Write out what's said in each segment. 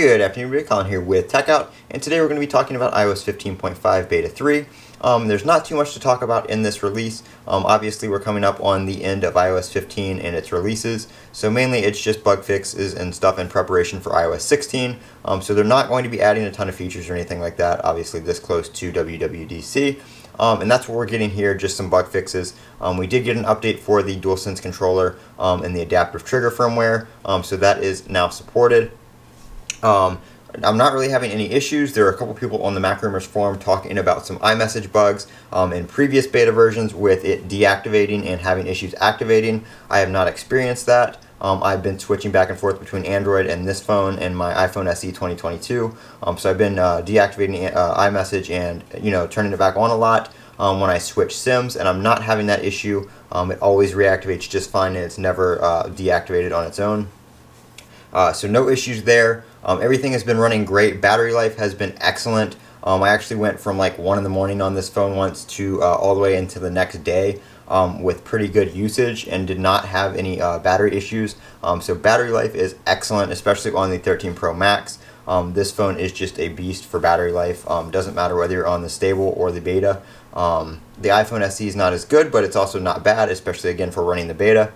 Good afternoon, Rick Colin here with TechOut, and today we're going to be talking about iOS 15.5 Beta 3. Um, there's not too much to talk about in this release. Um, obviously, we're coming up on the end of iOS 15 and its releases, so mainly it's just bug fixes and stuff in preparation for iOS 16. Um, so they're not going to be adding a ton of features or anything like that, obviously this close to WWDC. Um, and that's what we're getting here, just some bug fixes. Um, we did get an update for the DualSense controller um, and the adaptive trigger firmware, so that is now supported. Um, I'm not really having any issues. There are a couple people on the Mac Rumors forum talking about some iMessage bugs um, in previous beta versions with it deactivating and having issues activating. I have not experienced that. Um, I've been switching back and forth between Android and this phone and my iPhone SE 2022. Um, so I've been uh, deactivating uh, iMessage and you know turning it back on a lot um, when I switch SIMs, and I'm not having that issue. Um, it always reactivates just fine, and it's never uh, deactivated on its own. Uh, so no issues there. Um, everything has been running great. Battery life has been excellent. Um, I actually went from like 1 in the morning on this phone once to uh, all the way into the next day um, with pretty good usage and did not have any uh, battery issues. Um, so battery life is excellent, especially on the 13 Pro Max. Um, this phone is just a beast for battery life. Um, doesn't matter whether you're on the stable or the beta. the iPhone SE is not as good, but it's also not bad, especially again for running the beta.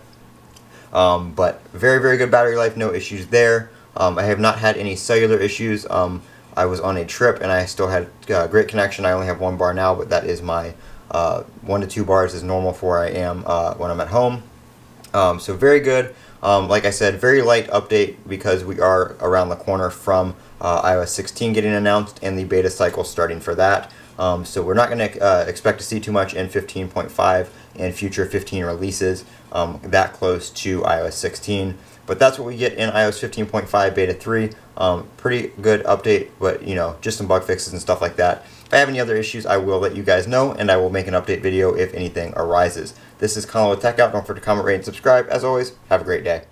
Um, but very, very good battery life, no issues there. Um, I have not had any cellular issues. Um, I was on a trip and I still had uh, great connection. I only have one bar now, but that is my uh, one to two bars is normal for where I am uh, when I'm at home. Um, so very good. Um, like I said, very light update because we are around the corner from uh, iOS 16 getting announced and the beta cycle starting for that. Um, so we're not going to uh, expect to see too much in 15.5 and future 15 releases um, that close to iOS 16. But that's what we get in iOS 15.5 Beta 3. Um, pretty good update, but you know, just some bug fixes and stuff like that. If I have any other issues, I will let you guys know, and I will make an update video if anything arises. This is Colin with TechOut. Don't forget to comment, rate, and subscribe. As always, have a great day.